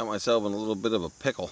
Got myself in a little bit of a pickle.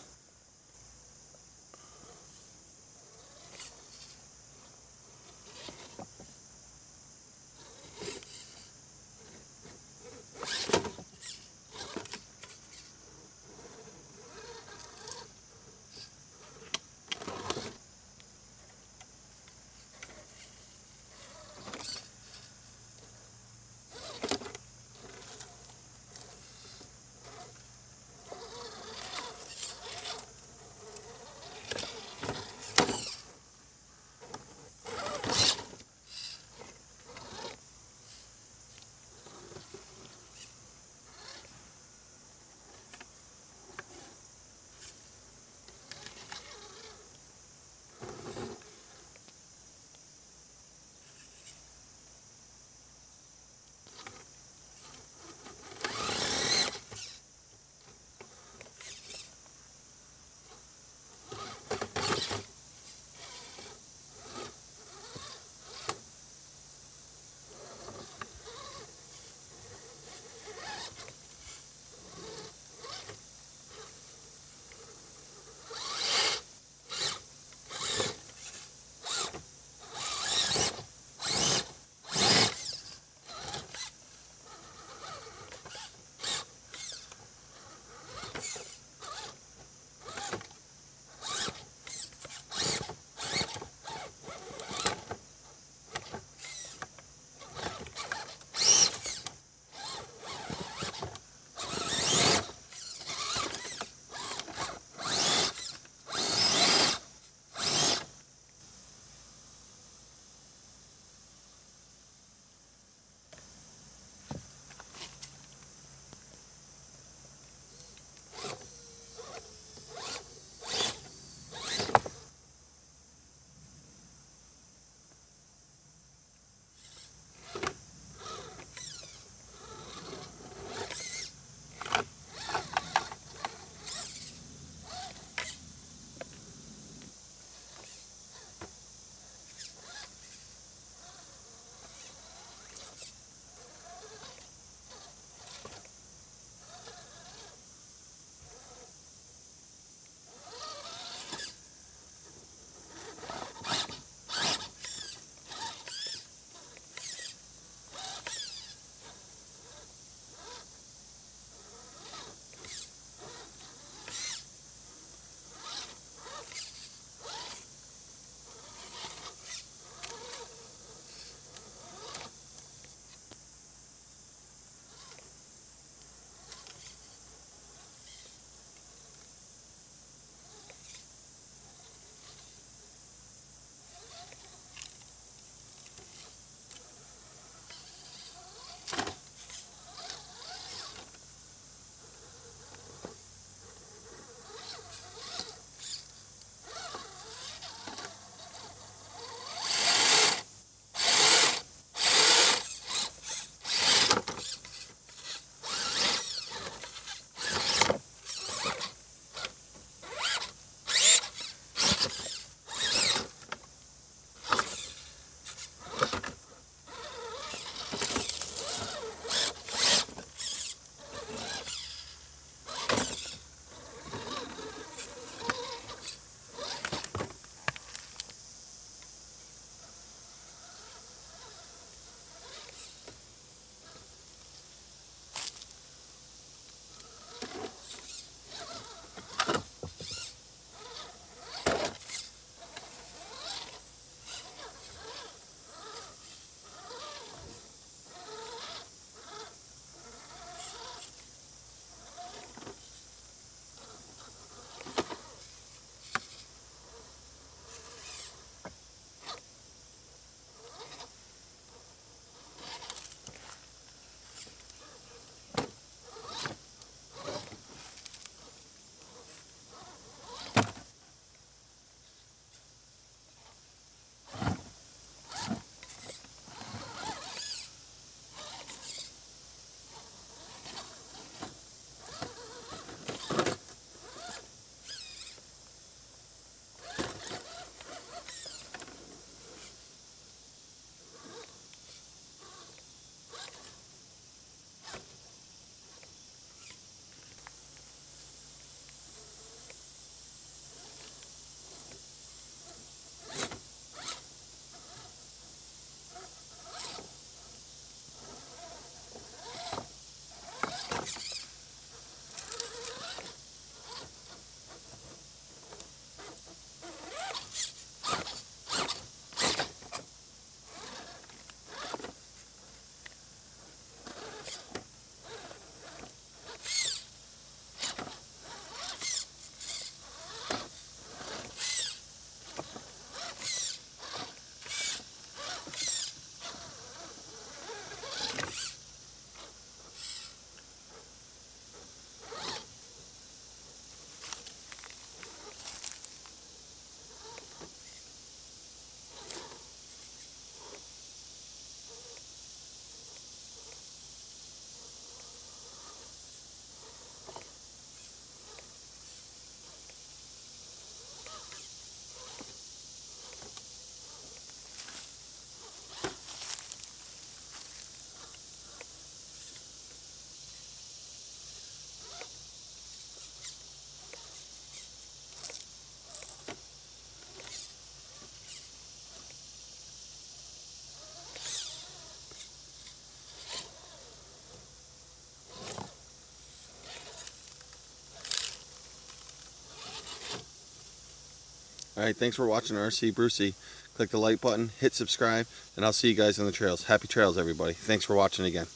All right, thanks for watching RC Brucey. Click the like button, hit subscribe, and I'll see you guys on the trails. Happy trails, everybody. Thanks for watching again.